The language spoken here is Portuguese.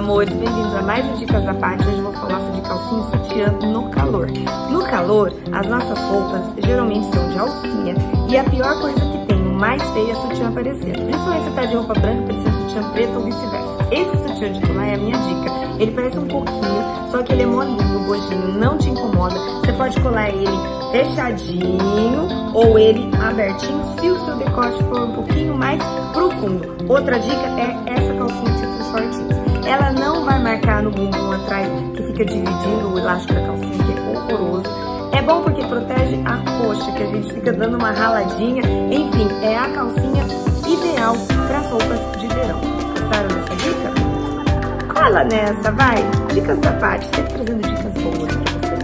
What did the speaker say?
Amores, bem-vindos a mais um Dicas da Paty. Hoje vou falar sobre calcinha e sutiã no calor. No calor, as nossas roupas geralmente são de alcinha e a pior coisa que tem, o mais feio é sutiã aparecendo. Principalmente se tá de roupa branca parecendo sutiã preto ou vice-versa. Esse sutiã de colar é a minha dica. Ele parece um pouquinho, só que ele é molinho, o gojinho não te incomoda. Você pode colar ele fechadinho ou ele abertinho se o seu decote for um pouquinho mais profundo. Outra dica é essa calcinha tipo shortinhos. Ela não vai marcar no bumbum atrás, que fica dividindo o elástico da calcinha, que é horroroso. É bom porque protege a coxa, que a gente fica dando uma raladinha. Enfim, é a calcinha fala nessa, vai. Dicas da parte, sempre trazendo dicas boas pra você.